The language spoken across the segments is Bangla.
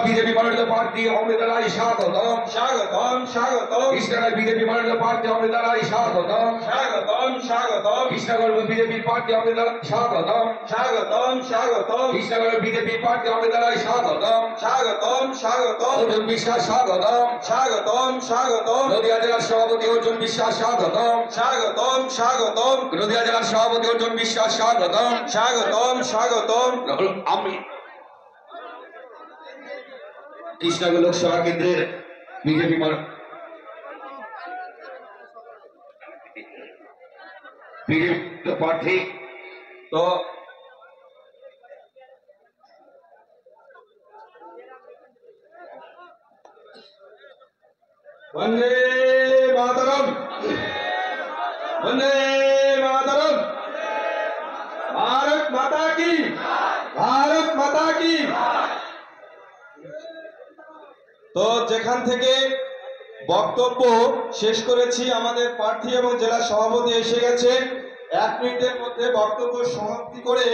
বিজেপি মনোনীত প্রার্থী অমৃতা রায় স্বাগতম স্বাগতম স্বাগতম কৃষ্ণনগর বিজেপি মনোনীত প্রার্থী অমৃতা রায় স্বাগতম স্বাগতম স্বাগতম কৃষ্ণনগর বিজেপি প্রার্থী অমৃতা স্বাগতম স্বাগতম স্বাগতম কৃষ্ণনগর বিজেপি প্রার্থী অমৃতা রায় স্বাগতম স্বাগতম স্বাগতম অর্জুন বিশ্বাস স্বাগতম স্বাগতম স্বাগতম নদিয়া জেলার সভাপতি অর্জুন বিশ্বাস স্বাগতম স্বাগতম স্বাগতম নদিয়া জেলার সভাপতি অর্জুন বিশ্বাস স্বাগতম স্বাগতম স্বাগতম আমি কৃষ্ণনগর লোকসভা কেন্দ্রের বিজেপি বিজেপি প্রার্থী তো বন্দে মাতরম বন্দে মাতরম ভারত মাতা কি ভারত মাতা কি তো যেখান থেকে বক্তব্য শেষ করেছি, আমাদের প্রার্থী এবং জেলা সভাপতি এসে গেছে। এক মিনিটের মধ্যে বক্তব্য সমাপ্তি করে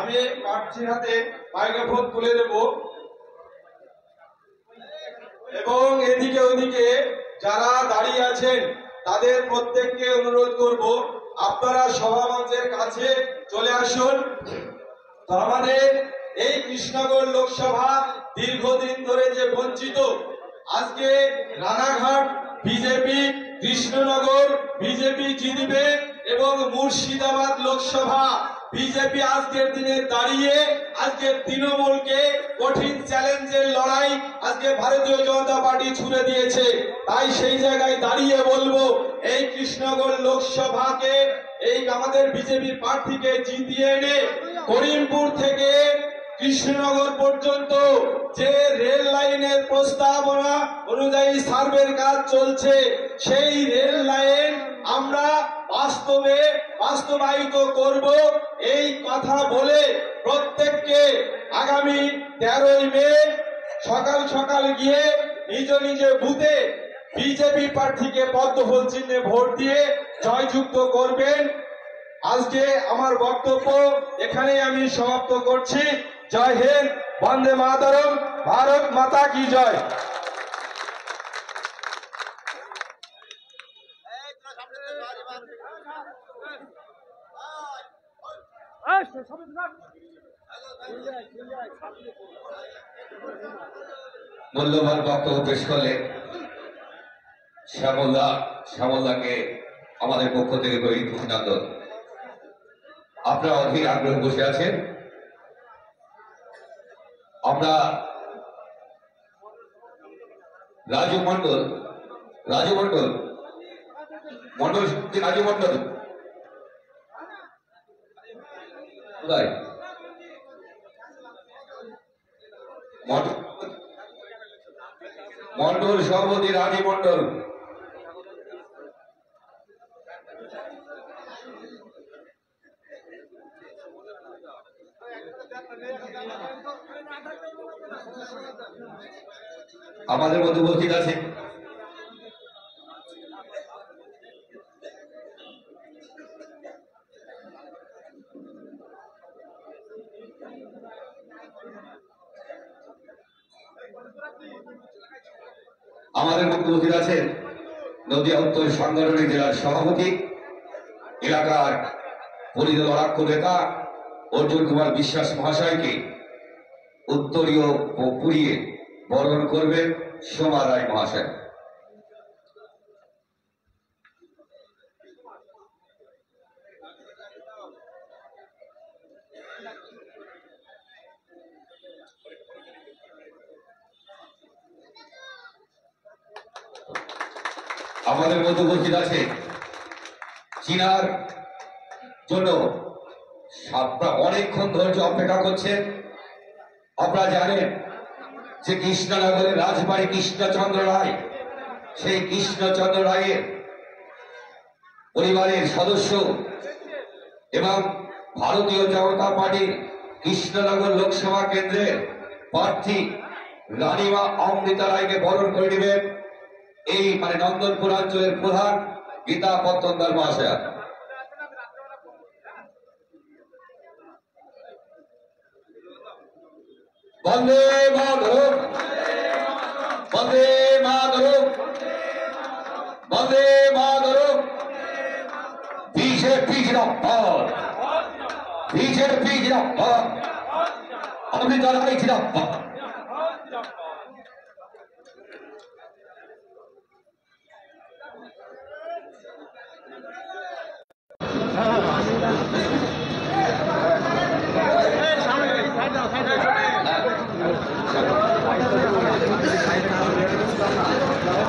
আমি প্রার্থীর হাতে মাইক্রোফোন তুলে দেব। এবং এদিকে ওদিকে যারা দাঁড়িয়ে আছেন, তাদের প্রত্যেককে অনুরোধ করব, আপনারা সভামঞ্চের কাছে চলে আসুন। আমাদের এই কৃষ্ণনগর লোকসভা দীর্ঘদিন ধরে যে বঞ্চিত, আজকে রানাঘাট বিজেপি, কৃষ্ণনগর বিজেপি জিতবে এবং মুর্শিদাবাদ লোকসভা বিজেপি আজকের দিনে দাঁড়িয়ে, আজকে তৃণমূলকে কঠিন চ্যালেঞ্জের লড়াই আজকে ভারতীয় জনতা পার্টি ছুড়ে দিয়েছে। তাই সেই জায়গায় দাঁড়িয়ে বলব, এই কৃষ্ণনগর লোকসভাকে, এই আমাদের বিজেপি প্রার্থীকে জিতিয়ে এনে করিমপুর থেকে কৃষ্ণনগর পর্যন্ত যে রেল লাইনের প্রস্তাবনা অনুযায়ী সার্ভের কাজ চলছে, সেই রেল লাইন আমরা বাস্তবে বাস্তবায়িত করব। এই কথা বলে প্রত্যেককে আগামী তেরোই মে সকাল সকাল গিয়ে নিজ নিজ বুথে বিজেপি প্রার্থীকে পদ্মফুল চিহ্নে ভোট দিয়ে জয়যুক্ত করবেন। আজকে আমার বক্তব্য এখানেই আমি সমাপ্ত করছি। জয় হিন্দ, বন্দে মাতরম, ভারত মাতা কি জয়। মূল্যবান বক্তব্য পেশ করলে শ্যামলদা, শ্যামলদাকে আমাদের পক্ষ থেকে করি অভিনন্দন। আপনারা অধীর আগ্রহ বসে আছেন। আমরা রাজু মন্ডল রাজু মন্ডল মন্ডল রাজু মন্ডল মন্ডল সভাপতি রানী মন্ডল আমাদের মধ্যে উপস্থিত আছে। আমাদের মধ্যে উপস্থিত আছেন নদিয়া উত্তর সাংগঠনিক জেলার সভাপতি, এলাকার পরিদলাক্ষ নেতা অর্জুন কুমার বিশ্বাস মহাশয়কে উত্তরীয় পুড়িয়ে বরণ করবেন সোমা রায় মহাশয়। আমাদের মধ্যে উপস্থিত আছে চীনার জন্য আপনারা অনেকক্ষণ ধৈর্য অপেক্ষা করছেন আপনারা জানেন যে কৃষ্ণনগরের রাজবাড়ি কৃষ্ণচন্দ্র রায়। সেই কৃষ্ণচন্দ্র রায়ের পরিবারের সদস্য এবং ভারতীয় জনতা পার্টির কৃষ্ণনগর লোকসভা কেন্দ্রের প্রার্থী রানীমা অমৃতা রায়কে বরণ করে নেবেন। এই মানে নন্দনপুর অঞ্চলের প্রধান গীতা পত্তনদার মহাশয়া। বন্দে মাতরম বন্দে মাতরম বন্দে মাতরম বিজেপি জিন্দাবাদ বিজেপি জিন্দাবাদ অমৃতা রায় জিন্দাবাদ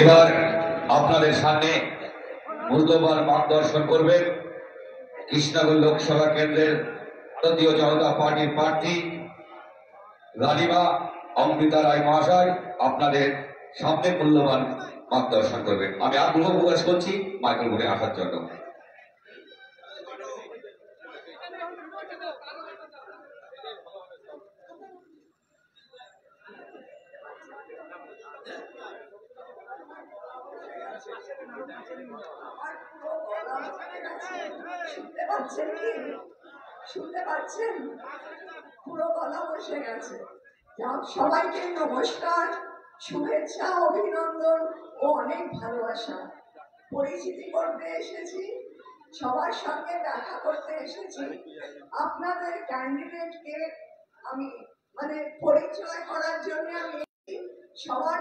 এবার আপনাদের সামনে মূল্যবান মার্গদর্শন করবেন কৃষ্ণনগর লোকসভা কেন্দ্রের ভারতীয় জনতা পার্টির প্রার্থী রানিমা অমৃতা রায় মহাশয় আপনাদের সামনে মূল্যবান মার্গদর্শন করবেন আমি আগ্রহ প্রকাশ করছি মাইকেল ভোটে আসার জন্য। শুনতে পাচ্ছেন পুরো গলা বসে গেছে সবাইকে নমস্কার শুভেচ্ছা অভিনন্দন ও অনেক ভালোবাসা পরিচিতি করতে এসেছি সবার সঙ্গে দেখা করতে এসেছি আপনাদের ক্যান্ডিডেটকে আমি মানে পরিচয় করার জন্য আমি সবার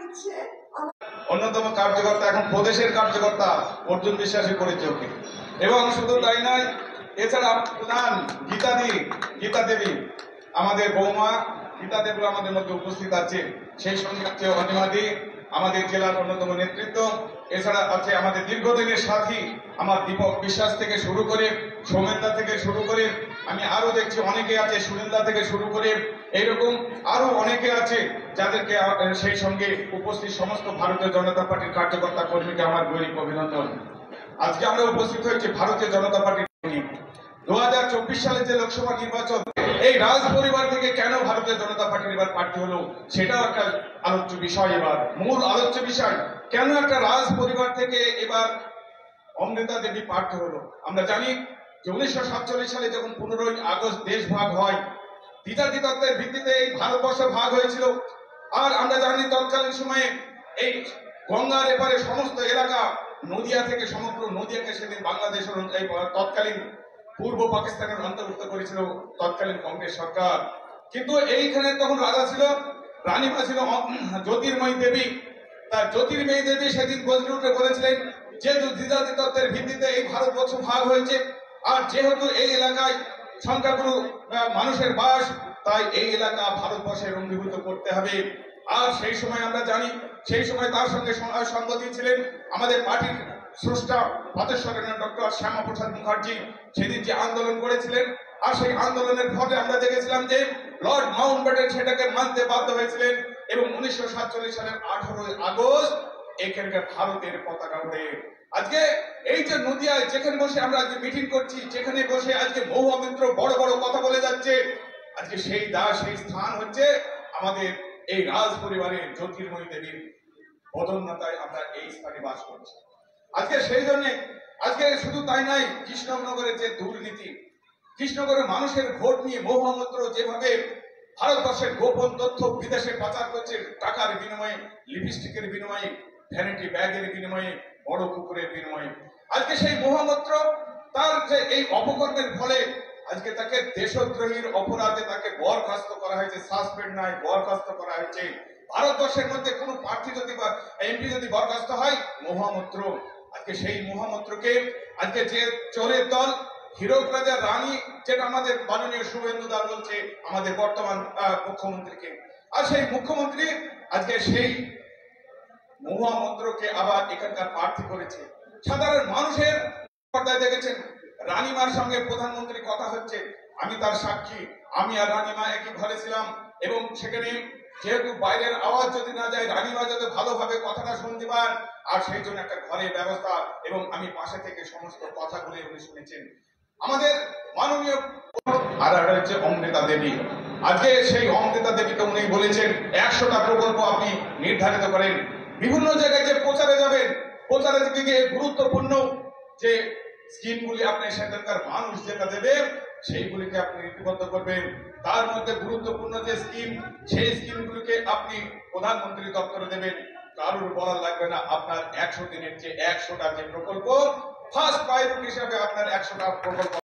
ইচ্ছে আমার অন্যতম কার্যকর্তা এখন প্রদেশের কার্যকর্তা অর্জুন বিশ্বাসী পরিচয়কে। এবং শুধু তাই নয়, এছাড়া প্রধান গীতাদি গীতা দেবী আমাদের বৌমা গীতা দেবী আমাদের মধ্যে উপস্থিত আছে। সেই সঙ্গে অনিমাদি, আমাদের জেলার অন্যতম নেতৃত্ব। এছাড়া আছে আমাদের দীর্ঘদিনের সাথী, আমার দীপক বিশ্বাস থেকে শুরু করে, সৌমেন্দা থেকে শুরু করে, আমি আরও দেখছি অনেকে আছে সুনীলদা থেকে শুরু করে, এইরকম আরও অনেকে আছে। যাদেরকে সেই সঙ্গে উপস্থিত সমস্ত ভারতীয় জনতা পার্টির কার্যকর্তা কর্মীকে আমার গৈরিক অভিনন্দন। আজকে আমরা উপস্থিত হয়েছি ভারতীয় জনতা পার্টির দু হাজার চব্বিশ সালে যে লোকসভা নির্বাচন, এই রাজ পরিবার থেকে কেন ভারতীয় জনতা পার্টির এবার প্রার্থী হলো, সেটাও একটা আলোচ্য বিষয় এবার। মূল আলোচ্য বিষয়, কেন একটা রাজ পরিবার থেকে এবার অমৃতা দেবী প্রার্থী হলো? আমরা জানি যে উনিশশো সাতচল্লিশ সালে যখন পনেরোই আগস্ট দেশ ভাগ হয় দ্বিজাতি তত্ত্বের ভিত্তিতে এই ভারতবর্ষ ভাগ হয়েছিল। আর আমরা জানি তৎকালীন সময়ে এই গঙ্গার এপারে সমস্ত এলাকা নদিয়া থেকে সমগ্র নদিয়াকে সেদিন বাংলাদেশের তৎকালীন পূর্ব পাকিস্তানের অন্তর্ভুক্ত করেছিল তৎকালীন কংগ্রেস সরকার। কিন্তু এইখানে তখন রাজা ছিল, রানীমা ছিল জ্যোতির্ময়ী দেবী। তার জ্যোতির্ময়ী দেবী সেদিন গজরে উঠে বলেছিলেন, যেহেতু দ্বিজাতি তত্ত্বের ভিত্তিতে এই ভারতবর্ষ ভাগ হয়েছে, আর যেহেতু এই এলাকায় সংখ্যাগুরু মানুষের বাস তাই এই এলাকা ভারতবর্ষের অঙ্গীভূত করতে হবে। আর সেই সময় আমরা জানি, সেই সময় তার সঙ্গে সঙ্গ দিয়েছিলেন আমাদের পার্টির স্রষ্টা পাতেশ্বরের ডক্টর শ্যামাপ্রসাদ মুখার্জি। সেদিন যে আন্দোলন করেছিলেন, আর সেই আন্দোলনের ফলে আমরা দেখেছিলাম যে লর্ড মাউন্ট ব্যাটেন সেটাকে মানতে বাধ্য হয়েছিলেন এবং উনিশশো সাতচল্লিশ সালের আঠারোই আগস্ট এখানকার ভারতের পতাকা উড়ে আজকে এই যে নদিয়ায় যেখানে বসে আমরা আজকে মিটিং করছি, যেখানে বসে আজকে মহুমিত্র বড় বড় কথা বলে যাচ্ছে আজকে সেই দাস সেই স্থান হচ্ছে আমাদের এই রাজ পরিবারের জ্যোতির্ময়ী দেবীর পদোন্নতায় আমরা এই স্থানে বাস করছি। আজকে সেই জন্য, আজকে শুধু তাই নয়, কৃষ্ণনগরের যে দুর্নীতি, কৃষ্ণনগরের মানুষের ভোট নিয়ে মহামন্ত্র যেভাবে ভারতবর্ষের গোপন তথ্য বিদেশে পাচার করছে, টাকার বিনিময়ে, লিপস্টিকের বিনিময়ে ভ্যানিটি ব্যাগের বিনিময়ে, বড় কুকুরের বিনিময়ে, আজকে সেই মহামন্ত্র তার যে এই অপকর্মের ফলে আজকে তাকে দেশদ্রোহীর অপরাধে তাকে বরখাস্ত করা হয়েছে সাসপেন্ড নাই, বরখাস্ত করা হয়েছে। ভারতবর্ষের মধ্যে কোনো প্রার্থী যদি এমপি যদি বরখাস্ত হয়, মহামন্ত্র। আজকে সেই মহামন্ত্রকে, আজকে যে চোরের দল হিরক রাজা, রানী, যেটা আমাদের মাননীয় শুভেন্দু দা বলছে, আমাদের বর্তমান মুখ্যমন্ত্রীকে। আর সেই মুখ্যমন্ত্রী আজকে সেই মহামন্ত্রকে আবার এখানকার প্রার্থী করেছে। সাধারণ মানুষের পর্দায় দেখেছেন। রানীমার সঙ্গে প্রধানমন্ত্রী কথা হচ্ছে, আমি তার সাক্ষী, আমি আর রানীমা একই ঘরে ছিলাম, এবং সেখানে যেহেতু বাইরের আওয়াজ যদি না যায়, রানীমা যাতে ভালোভাবে কথাটা শুনতে পান, আর সেই জন্য একটা ঘরের ব্যবস্থা, এবং আমি পাশে থেকে সমস্ত কথাগুলো উনি শুনেছেন। আমাদের মাননীয় আর একটা হচ্ছে অমৃতা দেবী। আজকে সেই অমৃতা দেবীকে উনি বলেছেন, একশোটা প্রকল্প আপনি নির্ধারিত করেন। বিভিন্ন জায়গায় যে প্রচারে যাবেন, প্রচারের দিকে গুরুত্বপূর্ণ যে স্কিমগুলি আপনি সেখানকার মানুষ যেটা দেবে সেইগুলিকে আপনি লিপিবদ্ধ করবেন। তার মধ্যে গুরুত্বপূর্ণ যে স্কিম সেই স্কিমগুলিকে আপনি প্রধানমন্ত্রী দপ্তরে দেবেন। কারোর বলার লাগবে না, আপনার একশো দিনের যে একশোটা যে প্রকল্প ফার্স্ট প্রায়োরিটি হিসাবে আপনার একশোটা প্রকল্প